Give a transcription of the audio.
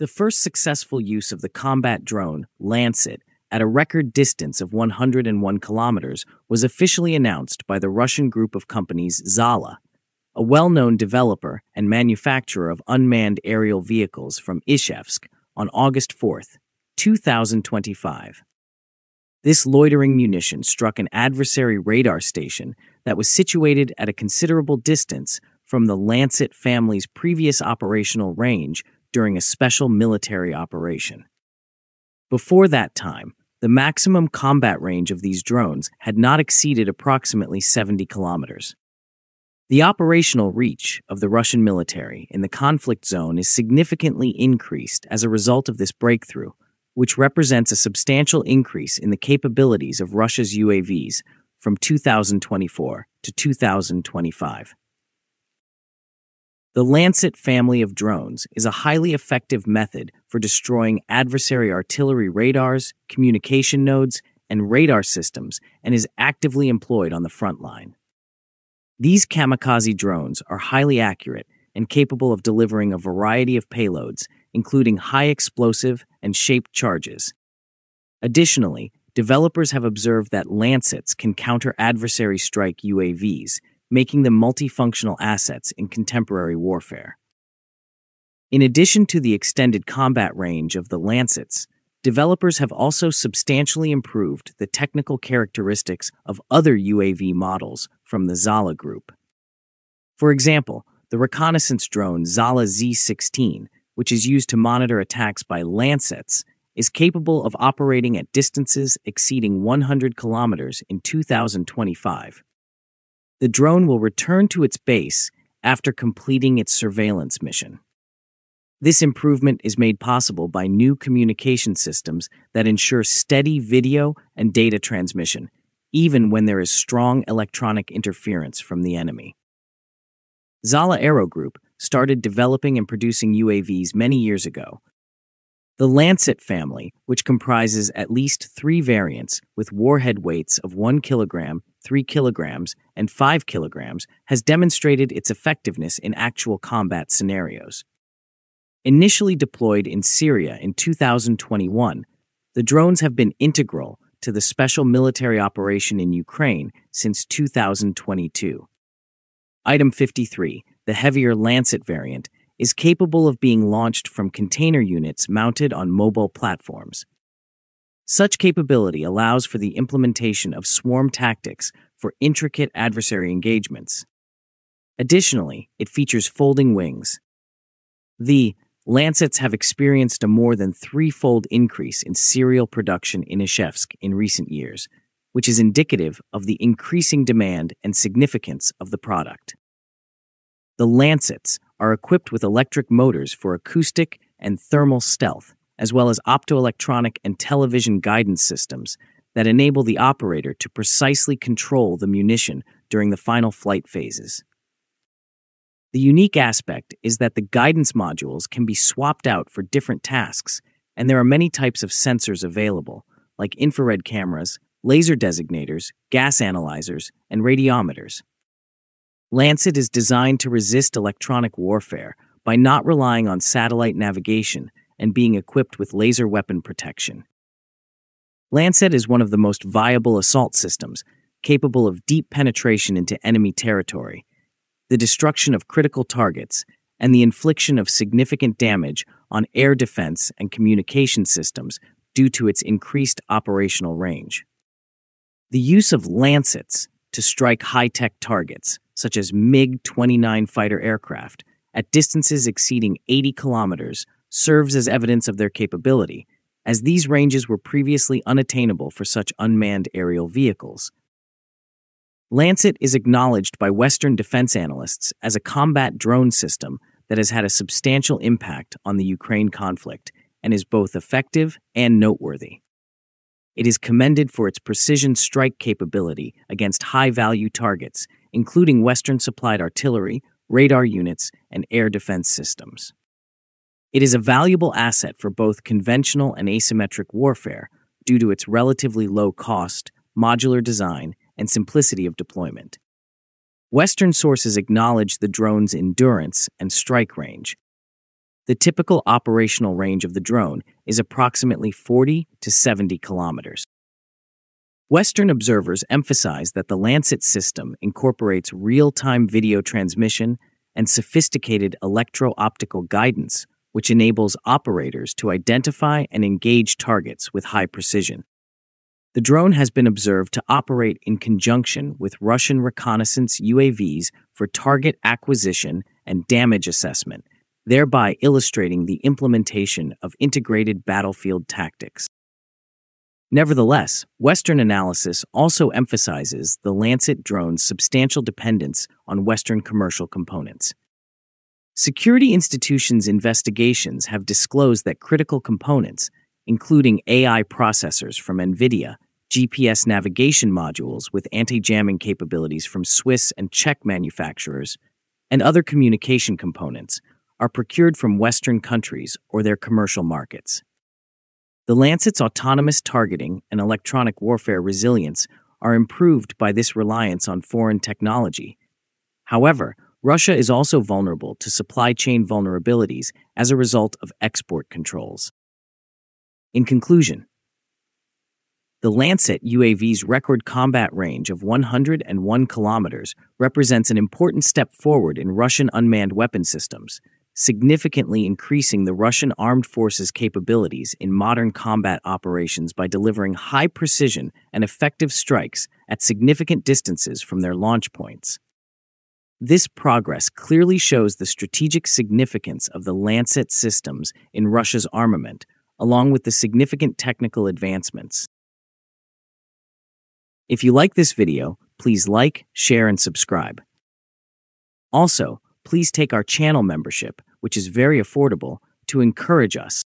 The first successful use of the combat drone, Lancet, at a record distance of 101 kilometers was officially announced by the Russian group of companies Zala, a well known developer and manufacturer of unmanned aerial vehicles from Izhevsk, on August 4, 2025. This loitering munition struck an adversary radar station that was situated at a considerable distance from the Lancet family's previous operational range during a special military operation. Before that time, the maximum combat range of these drones had not exceeded approximately 70 kilometers. The operational reach of the Russian military in the conflict zone is significantly increased as a result of this breakthrough, which represents a substantial increase in the capabilities of Russia's UAVs from 2024 to 2025. The Lancet family of drones is a highly effective method for destroying adversary artillery radars, communication nodes, and radar systems and is actively employed on the front line. These kamikaze drones are highly accurate and capable of delivering a variety of payloads, including high explosive and shaped charges. Additionally, developers have observed that Lancets can counter adversary strike UAVs, making them multifunctional assets in contemporary warfare. In addition to the extended combat range of the Lancets, developers have also substantially improved the technical characteristics of other UAV models from the Zala group. For example, the reconnaissance drone Zala Z 16, which is used to monitor attacks by Lancets, is capable of operating at distances exceeding 100 kilometers in 2025 the drone will return to its base after completing its surveillance mission. This improvement is made possible by new communication systems that ensure steady video and data transmission, even when there is strong electronic interference from the enemy. Zala Aero Group started developing and producing UAVs many years ago, the Lancet family, which comprises at least three variants with warhead weights of 1 kilogram, 3 kilograms, and 5 kilograms, has demonstrated its effectiveness in actual combat scenarios. Initially deployed in Syria in 2021, the drones have been integral to the special military operation in Ukraine since 2022. Item 53, the heavier Lancet variant, is capable of being launched from container units mounted on mobile platforms. Such capability allows for the implementation of swarm tactics for intricate adversary engagements. Additionally, it features folding wings. The Lancets have experienced a more than threefold increase in serial production in Izhevsk in recent years, which is indicative of the increasing demand and significance of the product. The Lancets are equipped with electric motors for acoustic and thermal stealth, as well as optoelectronic and television guidance systems that enable the operator to precisely control the munition during the final flight phases. The unique aspect is that the guidance modules can be swapped out for different tasks, and there are many types of sensors available, like infrared cameras, laser designators, gas analyzers, and radiometers. Lancet is designed to resist electronic warfare by not relying on satellite navigation and being equipped with laser weapon protection. Lancet is one of the most viable assault systems, capable of deep penetration into enemy territory, the destruction of critical targets, and the infliction of significant damage on air defense and communication systems due to its increased operational range. The use of Lancets to strike high tech targets such as MiG 29 fighter aircraft, at distances exceeding 80 kilometers, serves as evidence of their capability, as these ranges were previously unattainable for such unmanned aerial vehicles. Lancet is acknowledged by Western defense analysts as a combat drone system that has had a substantial impact on the Ukraine conflict and is both effective and noteworthy. It is commended for its precision strike capability against high value targets, including Western supplied artillery, radar units, and air defense systems. It is a valuable asset for both conventional and asymmetric warfare due to its relatively low cost, modular design, and simplicity of deployment. Western sources acknowledge the drone's endurance and strike range. The typical operational range of the drone is approximately 40 to 70 kilometers. Western observers emphasize that the Lancet system incorporates real time video transmission and sophisticated electro optical guidance, which enables operators to identify and engage targets with high precision. The drone has been observed to operate in conjunction with Russian reconnaissance UAVs for target acquisition and damage assessment, thereby illustrating the implementation of integrated battlefield tactics. Nevertheless, Western analysis also emphasizes the Lancet drone's substantial dependence on Western commercial components. Security institutions' investigations have disclosed that critical components, including AI processors from NVIDIA, GPS navigation modules with anti jamming capabilities from Swiss and Czech manufacturers, and other communication components, are procured from Western countries or their commercial markets. The Lancet's autonomous targeting and electronic warfare resilience are improved by this reliance on foreign technology. However, Russia is also vulnerable to supply chain vulnerabilities as a result of export controls. In conclusion, the Lancet UAV's record combat range of 101 kilometers represents an important step forward in Russian unmanned weapon systems, significantly increasing the Russian armed forces' capabilities in modern combat operations by delivering high precision and effective strikes at significant distances from their launch points. This progress clearly shows the strategic significance of the Lancet systems in Russia's armament, along with the significant technical advancements. If you like this video, please like, share, and subscribe. Also, please take our channel membership, which is very affordable, to encourage us.